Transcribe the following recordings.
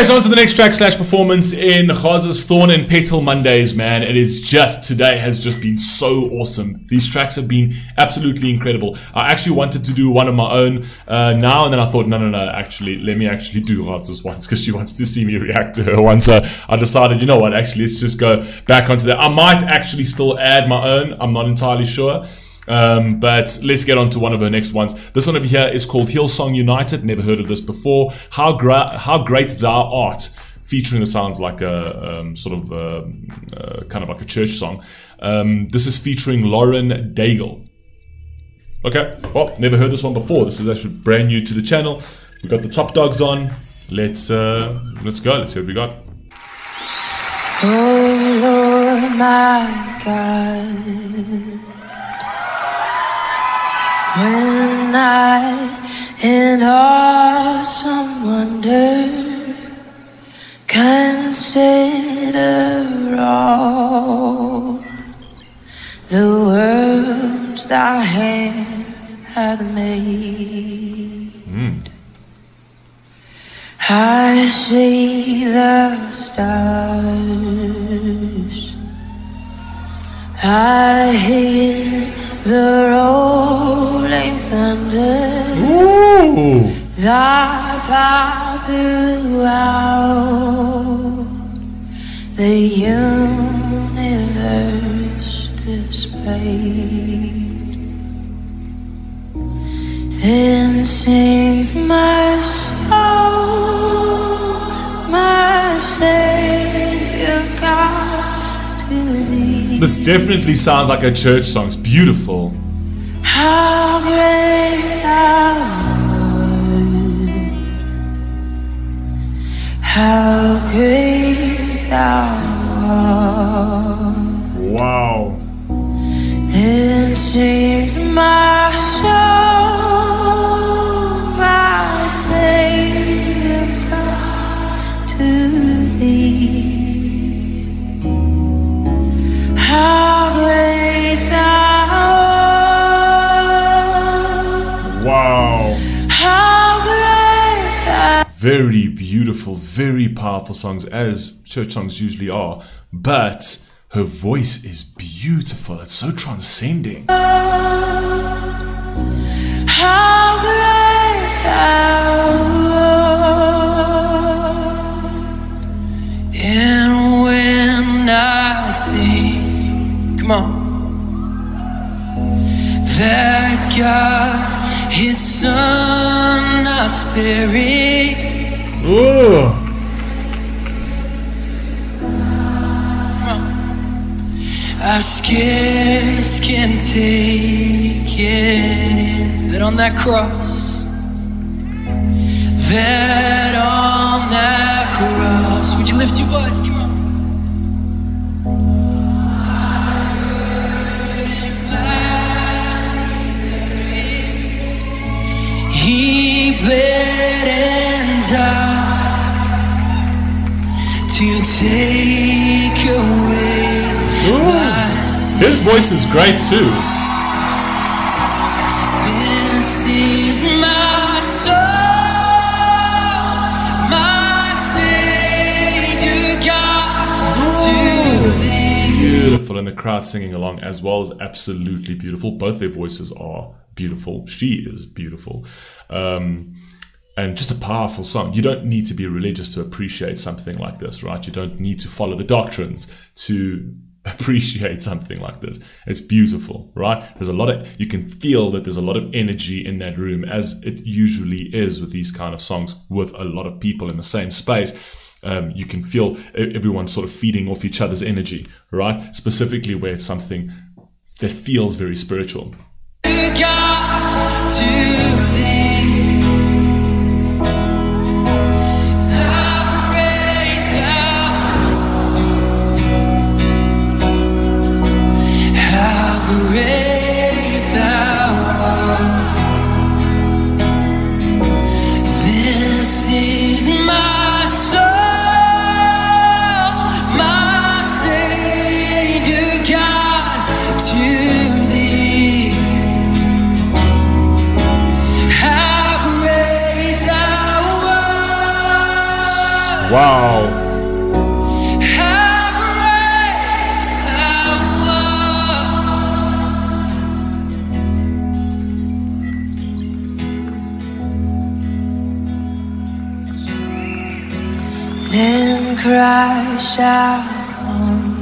Anyways, on to the next track slash performance in Gaz's Thorn and Petal Mondays, man. It is just, today has just been so awesome. These tracks have been absolutely incredible. I actually wanted to do one of my own uh, now, and then I thought, no, no, no, actually, let me actually do Gaz's once because she wants to see me react to her one. So I decided, you know what, actually, let's just go back onto that. I might actually still add my own. I'm not entirely sure. Um, but let's get on to one of her next ones. This one over here is called Hillsong United. Never heard of this before. How, how great thou art featuring the sounds like a um, sort of uh, uh, kind of like a church song. Um, this is featuring Lauren Daigle. Okay, well, never heard this one before. This is actually brand new to the channel. We got the top dogs on. Let's uh, let's go. Let's see what we got. Oh Lord, my God. When I, in awesome wonder, consider all the worlds thy hand hath made. I see the stars. I hear the rolling thunder. Ooh! Thy power throughout the universe displayed. Then sings my This definitely sounds like a church song. It's beautiful. How great thou art. How great thou art. Wow. Then sings my soul, Very beautiful, very powerful songs, as church songs usually are. But her voice is beautiful. It's so transcending. And when I think, come on, that God, His Son, our Spirit, Ooh. I scarce can take it in that on that cross, that on that cross, would you lift your voice? Come on. He bled and died to take away. His voice is great too. This is my soul, my Savior God. Beautiful, and the crowd singing along as well is absolutely beautiful. Both their voices are beautiful. She is beautiful. Um, and just a powerful song. You don't need to be religious to appreciate something like this, right? You don't need to follow the doctrines to appreciate something like this. It's beautiful, right? There's a lot of, you can feel that there's a lot of energy in that room, as it usually is with these kind of songs with a lot of people in the same space. Um, you can feel everyone sort of feeding off each other's energy, right? Specifically where it's something that feels very spiritual. Wow. How great thou art. Then Christ shall come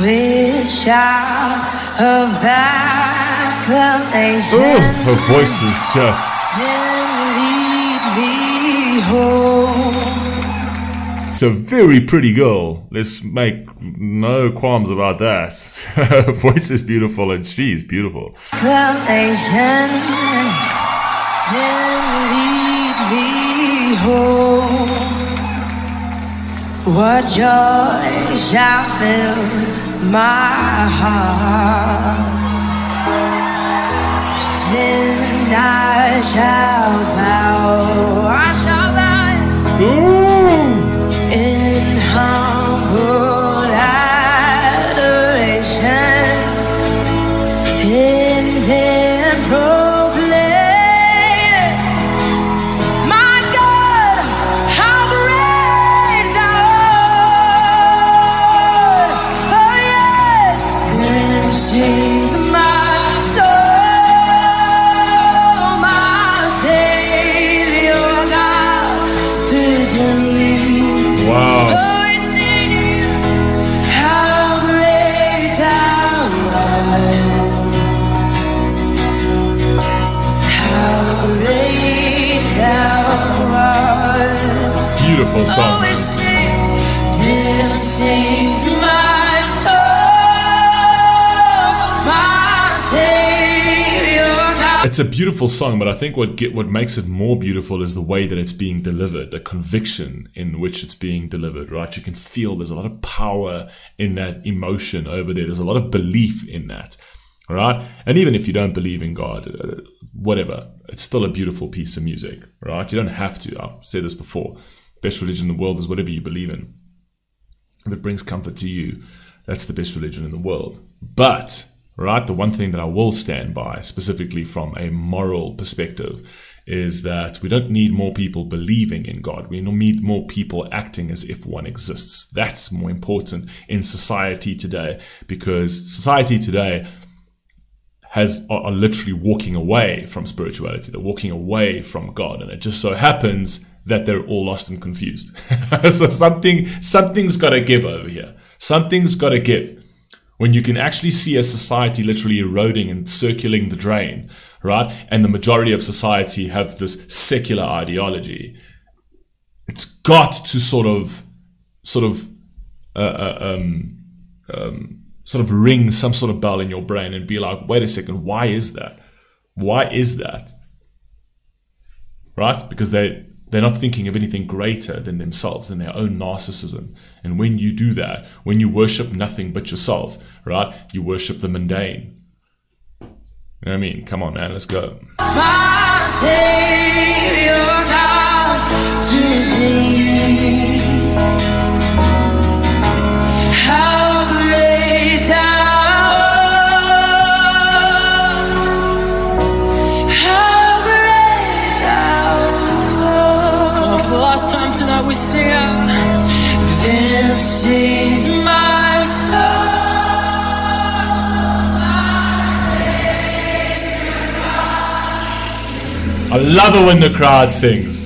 with shout of acclamation. Ooh, her voice is just. It's a very pretty girl. Let's make no qualms about that. her voice is beautiful and beautiful. Lead me home. What joy shall fill my heart? Then. I shall bow. In Savior God. It's a beautiful song, but I think what get, what makes it more beautiful is the way that it's being delivered, the conviction in which it's being delivered. Right? You can feel there's a lot of power in that emotion over there. There's a lot of belief in that. Right? And even if you don't believe in God, uh, whatever, it's still a beautiful piece of music. Right? You don't have to. I've said this before. Best religion in the world is whatever you believe in. If it brings comfort to you, that's the best religion in the world. But, right, the one thing that I will stand by, specifically from a moral perspective, is that we don't need more people believing in God. We need more people acting as if one exists. That's more important in society today because society today has are, literally walking away from spirituality. They're walking away from God, and it just so happens that they're all lost and confused. so something something's got to give over here. Something's got to give. When you can actually see a society literally eroding and circling the drain, right? And the majority of society have this secular ideology. It's got to sort of, sort of, uh, uh, um, um, sort of ring some sort of bell in your brain and be like, wait a second, why is that? Why is that? Right? Because they they're not thinking of anything greater than themselves, than their own narcissism. And when you do that, when you worship nothing but yourself, right? You worship the mundane. You know what I mean? Come on, man, let's go. I love it when the crowd sings.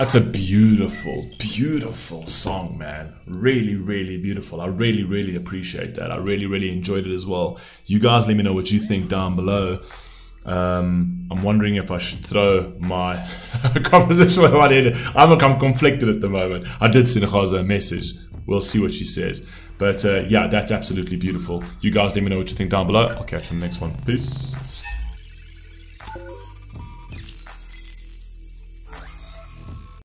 That's a beautiful, beautiful song, man. Really, really beautiful. I really, really appreciate that. I really, really enjoyed it as well. You guys let me know what you think down below. Um, I'm wondering if I should throw my composition with what I did. I'm, I'm conflicted at the moment. I did send Khaza a message. We'll see what she says. But uh, yeah, that's absolutely beautiful. You guys let me know what you think down below. I'll catch you in the next one. Peace.